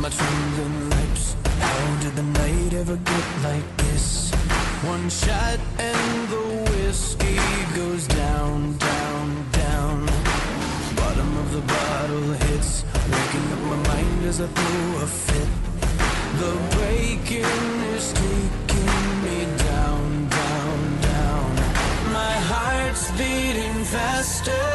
my trembling lips. How did the night ever get like this? One shot and the whiskey goes down, down, down. Bottom of the bottle hits, waking up my mind as I throw a fit. The breaking is taking me down, down, down. My heart's beating faster.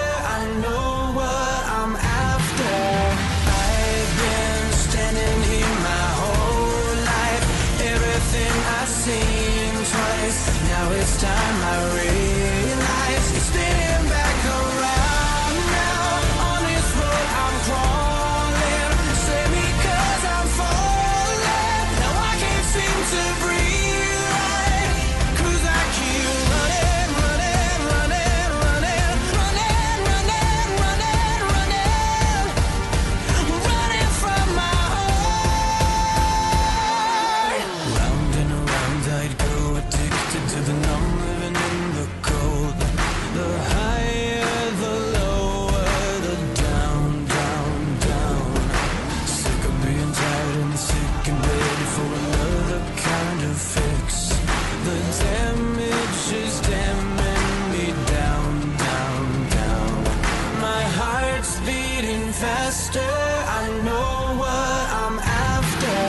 Now it's time I realize faster. I know what I'm after.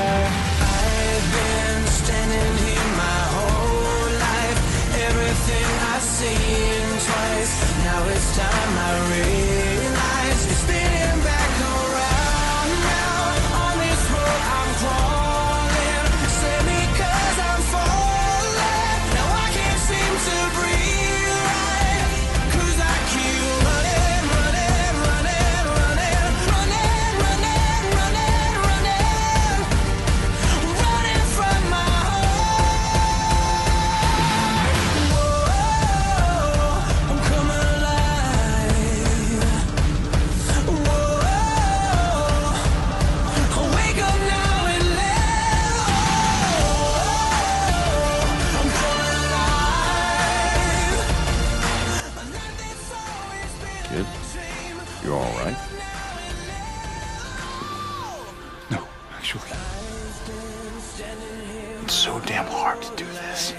I've been standing here my whole life. Everything I've seen twice. Now it's time I realize actually. It's so damn hard to do this.